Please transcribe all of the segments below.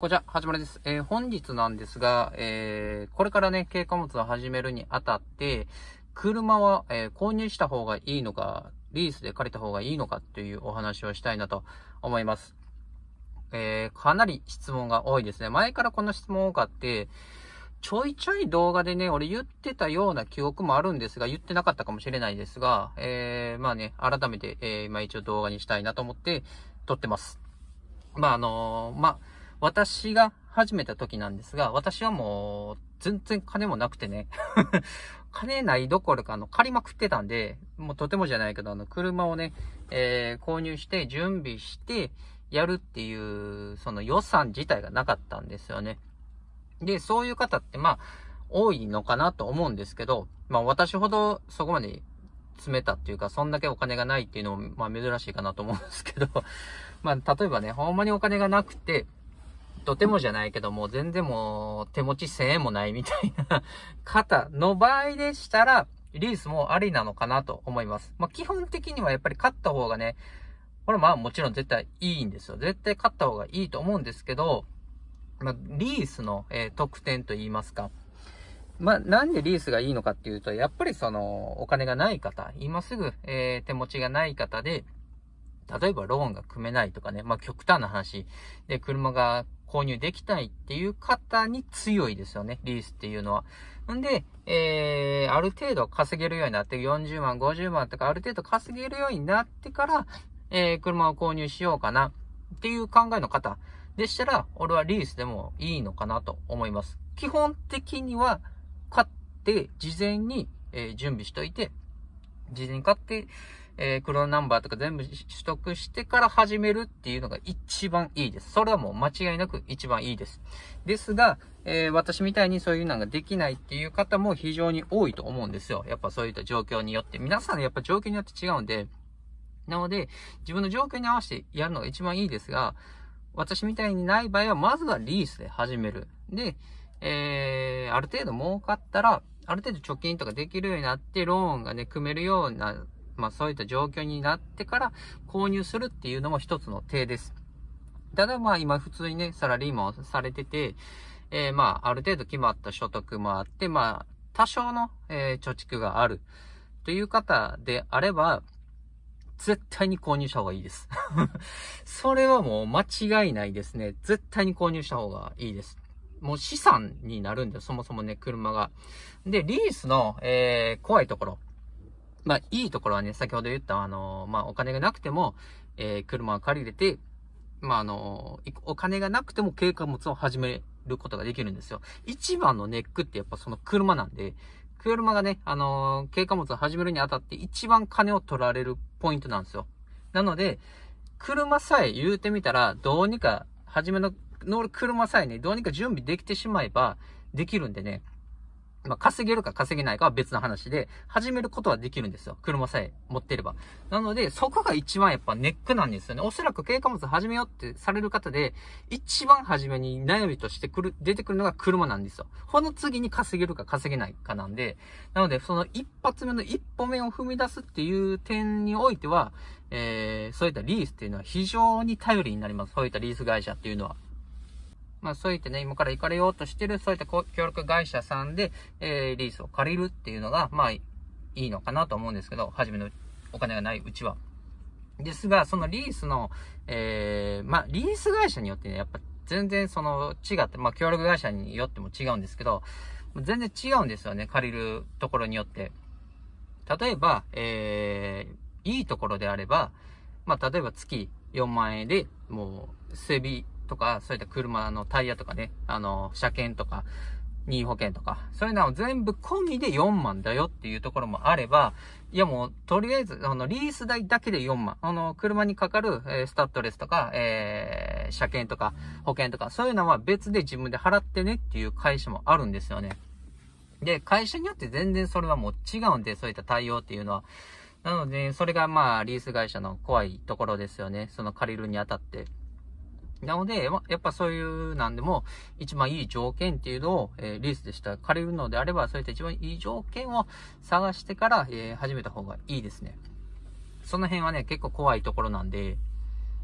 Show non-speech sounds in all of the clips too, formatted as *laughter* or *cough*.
こちは、はじまりです。えー、本日なんですが、えー、これからね、軽貨物を始めるにあたって、車は、えー、購入した方がいいのか、リースで借りた方がいいのかっていうお話をしたいなと思います。えかなり質問が多いですね。前からこの質問多かって、ちょいちょい動画でね、俺言ってたような記憶もあるんですが、言ってなかったかもしれないですが、えまあね、改めて、え今一応動画にしたいなと思って撮ってます。まああのまあ私が始めた時なんですが、私はもう、全然金もなくてね *laughs* 金ないどころか、あの、借りまくってたんで、もうとてもじゃないけど、あの、車をね、えー、購入して、準備して、やるっていう、その予算自体がなかったんですよね。で、そういう方って、まあ、多いのかなと思うんですけど、まあ、私ほどそこまで詰めたっていうか、そんだけお金がないっていうのも、まあ、珍しいかなと思うんですけど、*laughs* まあ、例えばね、ほんまにお金がなくて、とてもじゃないけども、全然もう手持ち1000円もないみたいな *laughs* 方の場合でしたら、リースもありなのかなと思います。まあ、基本的にはやっぱり買った方がね、これまあもちろん絶対いいんですよ。絶対買った方がいいと思うんですけど、まあ、リースの、えー、特典と言いますか。まあ、なんでリースがいいのかっていうと、やっぱりその、お金がない方、今すぐ、えー、手持ちがない方で、例えばローンが組めないとかね、まあ極端な話で車が購入できないっていう方に強いですよね、リースっていうのは。んで、えー、ある程度稼げるようになって、40万、50万とかある程度稼げるようになってから、えー、車を購入しようかなっていう考えの方でしたら、俺はリースでもいいのかなと思います。基本的には、買って、事前に、えー、準備しといて、事前に買って、えー、黒ナンバーとか全部取得してから始めるっていうのが一番いいです。それはもう間違いなく一番いいです。ですが、えー、私みたいにそういうのができないっていう方も非常に多いと思うんですよ。やっぱそういった状況によって。皆さんやっぱ状況によって違うんで、なので、自分の状況に合わせてやるのが一番いいですが、私みたいにない場合は、まずはリースで始める。で、えー、ある程度儲かったら、ある程度貯金とかできるようになって、ローンがね、組めるようなまあそういった状況になってから購入するっていうのも一つの手です。ただまあ今普通にね、サラリーマンをされてて、えー、まあある程度決まった所得もあって、まあ多少の、えー、貯蓄があるという方であれば、絶対に購入した方がいいです。*laughs* それはもう間違いないですね。絶対に購入した方がいいです。もう資産になるんだよ、そもそもね、車が。で、リースの、えー、怖いところ。まあ、いいところはね、先ほど言った、あの、まあ、お金がなくても、えー、車を借りれて、まあ、あの、お金がなくても軽貨物を始めることができるんですよ。一番のネックってやっぱその車なんで、車がね、あの軽貨物を始めるにあたって一番金を取られるポイントなんですよ。なので、車さえ言うてみたら、どうにか、初めの、の車さえね、どうにか準備できてしまえば、できるんでね、まあ、稼げるか稼げないかは別の話で、始めることはできるんですよ。車さえ持ってれば。なので、そこが一番やっぱネックなんですよね。おそらく軽貨物始めようってされる方で、一番初めに悩みとしてくる、出てくるのが車なんですよ。この次に稼げるか稼げないかなんで、なので、その一発目の一歩目を踏み出すっていう点においては、えー、そういったリースっていうのは非常に頼りになります。そういったリース会社っていうのは。まあそういったね、今から行かれようとしてる、そういった協力会社さんで、えー、リースを借りるっていうのが、まあいいのかなと思うんですけど、初めのお金がないうちは。ですが、そのリースの、えー、まあリース会社によってね、やっぱ全然その違って、まあ協力会社によっても違うんですけど、全然違うんですよね、借りるところによって。例えば、えー、いいところであれば、まあ例えば月4万円で、もう、整備とか、そういった車のタイヤとかね、あの、車検とか、任意保険とか、そういうのを全部込みで4万だよっていうところもあれば、いやもう、とりあえず、あの、リース代だけで4万。あの、車にかかる、えー、スタッドレスとか、えー、車検とか、保険とか、そういうのは別で自分で払ってねっていう会社もあるんですよね。で、会社によって全然それはもう違うんで、そういった対応っていうのは。なので、それがまあ、リース会社の怖いところですよね。その借りるにあたって。なので、やっぱそういうなんでも、一番いい条件っていうのを、えー、リースでした借りるのであれば、そういった一番いい条件を探してから、えー、始めた方がいいですね。その辺はね、結構怖いところなんで、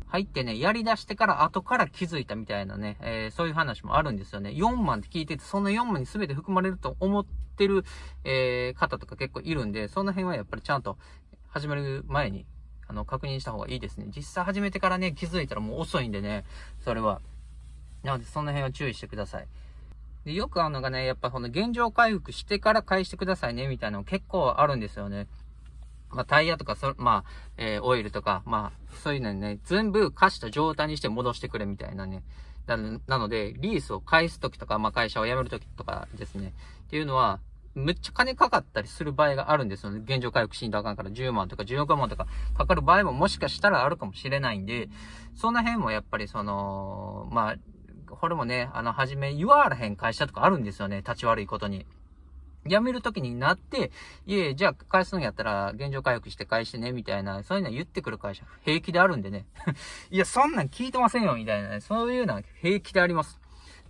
入ってね、やり出してから後から気づいたみたいなね、えー、そういう話もあるんですよね。4万って聞いてて、その4万に全て含まれると思ってる、え、方とか結構いるんで、その辺はやっぱりちゃんと始める前に、あの、確認した方がいいですね。実際始めてからね、気づいたらもう遅いんでね、それは。なので、その辺は注意してください。で、よくあるのがね、やっぱこの現状回復してから返してくださいね、みたいなの結構あるんですよね。まあ、タイヤとか、そ、まあ、えー、オイルとか、まあ、そういうのにね、全部貸した状態にして戻してくれみたいなね。なので、リースを返すときとか、まあ、会社を辞めるときとかですね。っていうのは、めっちゃ金かかったりする場合があるんですよね。現状回復しんとあかんから10万とか15万とかかかる場合ももしかしたらあるかもしれないんで、その辺もやっぱりその、まあ、これもね、あの、はじめ言われへん会社とかあるんですよね。立ち悪いことに。辞める時になって、いえ、じゃあ返すんやったら現状回復して返してね、みたいな、そういうのは言ってくる会社、平気であるんでね。*laughs* いや、そんなん聞いてませんよ、みたいな、ね、そういうのは平気であります。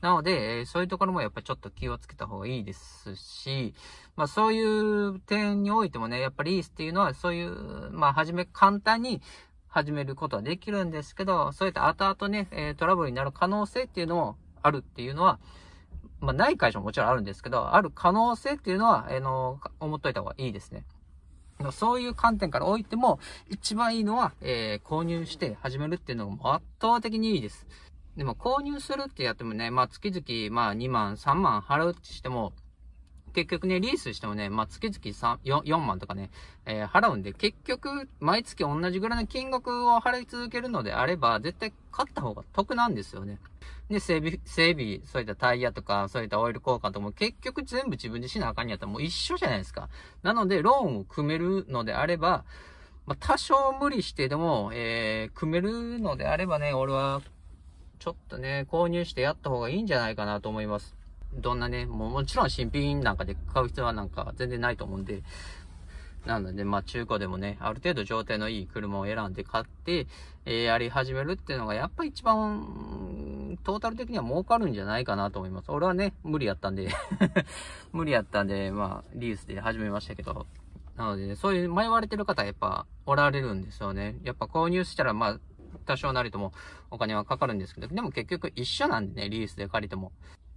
なので、えそういうところもやっぱりちょっと気をつけた方がいいですし、まあそういう点においてもね、やっぱりリースっていうのはそういう、まあはじめ簡単に始めることはできるんですけど、そういった後々ね、えトラブルになる可能性っていうのもあるっていうのは、まあ、ない会社ももちろんあるんですけど、ある可能性っていうのは、あの、思っといた方がいいですね。そういう観点からおいても、一番いいのは、えー、購入して始めるっていうのが圧倒的にいいです。でも購入するってやってもね、まあ月々、まあ2万、3万払うってしても、結局ね、リースしてもね、まあ、月々3、4, 4万とかね、えー、払うんで、結局、毎月同じぐらいの金額を払い続けるのであれば、絶対買った方が得なんですよね。で、整備、整備、そういったタイヤとか、そういったオイル交換とも結局全部自分でしなあかんやったらもう一緒じゃないですか。なので、ローンを組めるのであれば、まあ、多少無理してでも、えー、組めるのであればね、俺は、ちょっとね、購入してやった方がいいんじゃないかなと思います。どんなね、ももちろん新品なんかで買う必要はなんか全然ないと思うんで、なので、まあ中古でもね、ある程度状態のいい車を選んで買って、えー、やり始めるっていうのがやっぱ一番、トータル的には儲かるんじゃないかなと思います。俺はね、無理やったんで *laughs* 無理やったんで、まあ、リースで始めましたけど、なので、ね、そういう迷われてる方やっぱおられるんですよね。やっぱ購入したら、まあ、多少なりともお金はかかるんですけど、でも結局一緒なんでね、リースで借りても。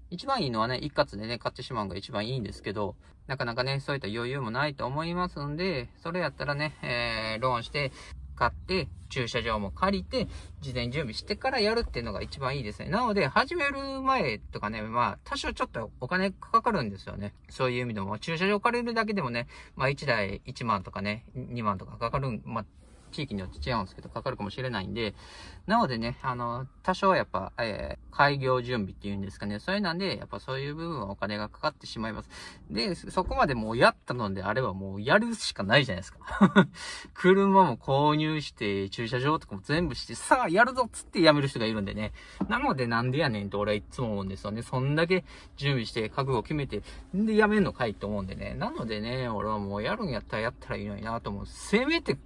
一番いいのはね、一括でね、買ってしまうのが一番いいんですけど、なかなかね、そういった余裕もないと思いますんで、それやったらね、えー、ローンして、買って、駐車場も借りて、事前準備してからやるっていうのが一番いいですね。なので、始める前とかね、まあ、多少ちょっとお金かかるんですよね。そういう意味でも、駐車場借りるだけでもね、まあ、1台1万とかね、2万とかかかる、まあ、地域によって違うんですけど、かかるかもしれないんで、なのでね、あの、多少やっぱ、えー、開業準備っていうんですかね、それなんで、やっぱそういう部分はお金がかかってしまいます。で、そこまでもうやったのであればもうやるしかないじゃないですか。*laughs* 車も購入して、駐車場とかも全部して、さあやるぞっつってやめる人がいるんでね。なのでなんでやねんと俺はいつも思うんですよね。そんだけ準備して覚悟を決めて、んでやめんのかいって思うんでね。なのでね、俺はもうやるんやったらやったらいいのになと思う。せめて、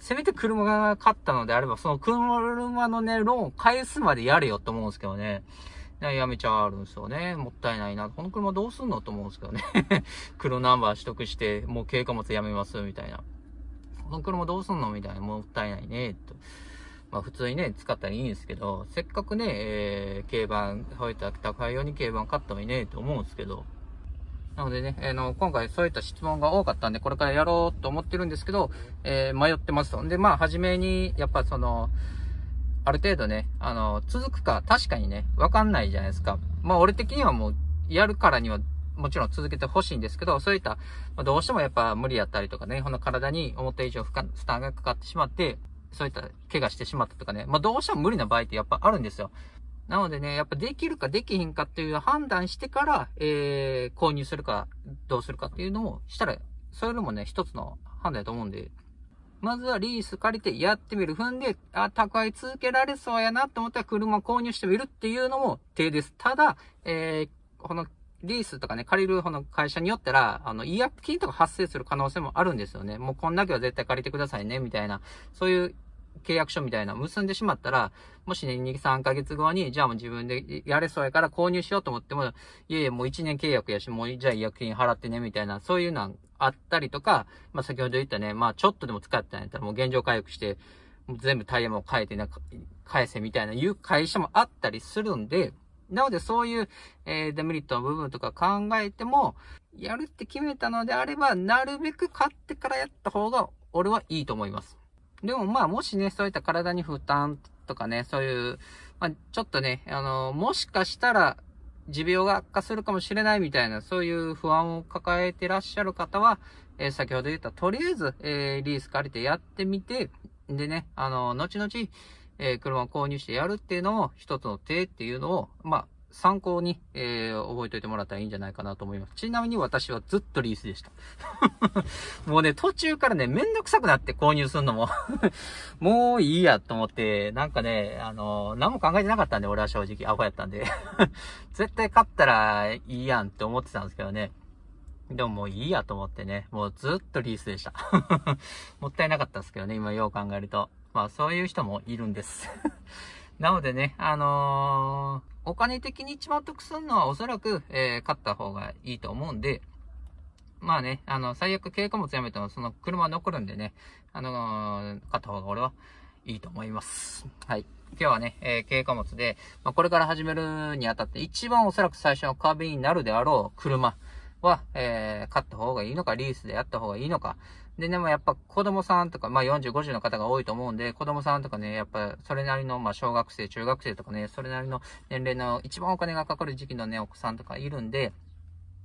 せめて車が勝ったのであれば、その車のね、ローン返すまでやれよと思うんですけどね。ね、やめちゃあるんですよね。もったいないな。この車どうすんのと思うんですけどね。*laughs* 黒ナンバー取得して、もう軽貨物やめます、みたいな。この車どうすんのみたいな。もったいないね、と。まあ普通にね、使ったらいいんですけど、せっかくね、えー、軽バン、そういった宅配用に軽バン買ったのにね、と思うんですけど、なのでね、あの、今回そういった質問が多かったんで、これからやろうと思ってるんですけど、えー、迷ってますと。で、まあ、初めに、やっぱその、ある程度ね、あの、続くか、確かにね、わかんないじゃないですか。まあ、俺的にはもう、やるからには、もちろん続けてほしいんですけど、そういった、まあ、どうしてもやっぱ無理やったりとかね、この体に思った以上負担がかかってしまって、そういった怪我してしまったとかね、まあ、どうしても無理な場合ってやっぱあるんですよ。なのでね、やっぱできるかできひんかっていう判断してから、えー、購入するか、どうするかっていうのをしたら、それもね、一つの判断だと思うんで、まずはリース借りてやってみる。踏んで、あ、宅配続けられそうやなと思ったら車購入してみるっていうのも手です。ただ、えー、このリースとかね、借りるこの会社によったら、あの、違約金とか発生する可能性もあるんですよね。もうこんだけは絶対借りてくださいね、みたいな。そういう契約書みたいな結んでしまったら、もしね、2、3ヶ月後に、じゃあもう自分でやれそうやから購入しようと思っても、いえいえ、もう1年契約やし、もうじゃあ違約金払ってね、みたいな、そういうのあったりとか、まあ先ほど言ったね、まあちょっとでも使ったんやったらもう現状回復して、全部タイヤも変えてな、返せみたいないう会社もあったりするんで、なのでそういう、えー、デメリットの部分とか考えても、やるって決めたのであれば、なるべく買ってからやった方が、俺はいいと思います。でもまあ、もしね、そういった体に負担とかね、そういう、まあ、ちょっとね、あの、もしかしたら、持病が悪化するかもしれないみたいな、そういう不安を抱えてらっしゃる方は、えー、先ほど言った、とりあえず、えー、リース借りてやってみて、でね、あの、後々、えー、車を購入してやるっていうのも、一つの手っていうのを、まあ、参考に、えー、覚えておいてもらったらいいんじゃないかなと思います。ちなみに私はずっとリースでした。*laughs* もうね、途中からね、めんどくさくなって購入するのも *laughs* もういいやと思って、なんかね、あのー、何も考えてなかったんで、俺は正直、アホやったんで *laughs* 絶対買ったらいいやんって思ってたんですけどね。でももういいやと思ってね、もうずっとリースでしたもったいなかったですけどね、今よう考えると。まあそういう人もいるんですなのでね、あの、お金的に一番得するのはおそらく、えー、買った方がいいと思うんで、まあね、あの、最悪軽貨物やめてもその車残るんでね、あのー、買った方が俺はいいと思います。はい。今日はね、えー、経過物で、まあ、これから始めるにあたって一番おそらく最初の壁になるであろう車は、えー、買った方がいいのか、リースでやった方がいいのか、で、でもやっぱ子供さんとか、まあ40、50の方が多いと思うんで、子供さんとかね、やっぱそれなりの、まあ小学生、中学生とかね、それなりの年齢の一番お金がかかる時期のね、お子さんとかいるんで、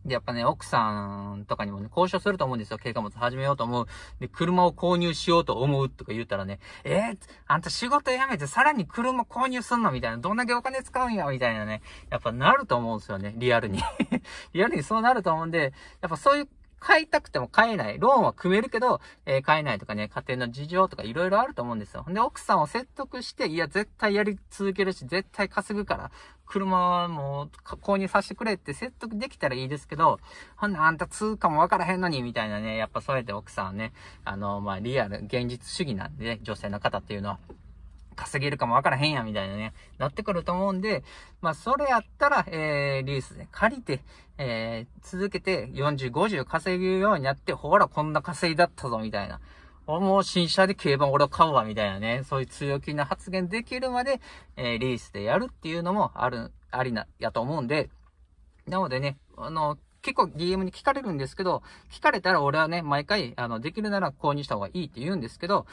で、やっぱね、奥さんとかにもね、交渉すると思うんですよ。経過物始めようと思う。で、車を購入しようと思うとか言ったらね、えー、あんた仕事辞めてさらに車購入すんのみたいな。どんだけお金使うんやみたいなね。やっぱなると思うんですよね。リアルに *laughs* リアルにそうなると思うんで、やっぱそういう買いたくても買えない。ローンは組めるけど、えー、買えないとかね、家庭の事情とか色々あると思うんですよ。で、奥さんを説得して、いや、絶対やり続けるし、絶対稼ぐから、車はもう、購入させてくれって説得できたらいいですけど、ほんなあんた通貨もわからへんのに、みたいなね、やっぱそうやって奥さんはね、あの、まあ、リアル、現実主義なんでね、女性の方っていうのは。稼げるかもわからへんや、みたいなね、なってくると思うんで、まあ、それやったら、えー、リースで借りて、えー、続けて40、50稼げるようになって、ほら、こんな稼いだったぞ、みたいな。もう新車で競馬俺を買うわ、みたいなね。そういう強気な発言できるまで、えー、リースでやるっていうのもある、ありな、やと思うんで、なのでね、あの、結構 DM に聞かれるんですけど、聞かれたら俺はね、毎回、あの、できるなら購入した方がいいって言うんですけど、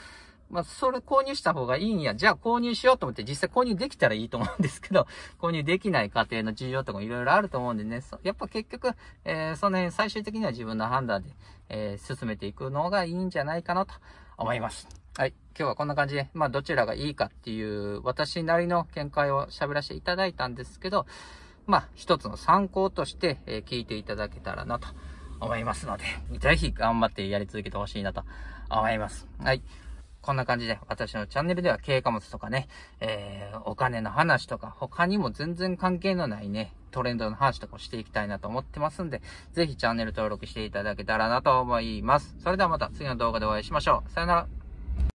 まあ、それ購入した方がいいんや。じゃあ購入しようと思って実際購入できたらいいと思うんですけど、*laughs* 購入できない家庭の事情とかいろいろあると思うんでね、やっぱ結局、えー、その辺最終的には自分の判断で、えー、進めていくのがいいんじゃないかなと思います。はい。今日はこんな感じで、まあ、どちらがいいかっていう、私なりの見解を喋らせていただいたんですけど、まあ、一つの参考として、えー、聞いていただけたらなと思いますので、ぜひ頑張ってやり続けてほしいなと思います。はい。こんな感じで、私のチャンネルでは経過物とかね、えー、お金の話とか、他にも全然関係のないね、トレンドの話とかをしていきたいなと思ってますんで、ぜひチャンネル登録していただけたらなと思います。それではまた次の動画でお会いしましょう。さよなら。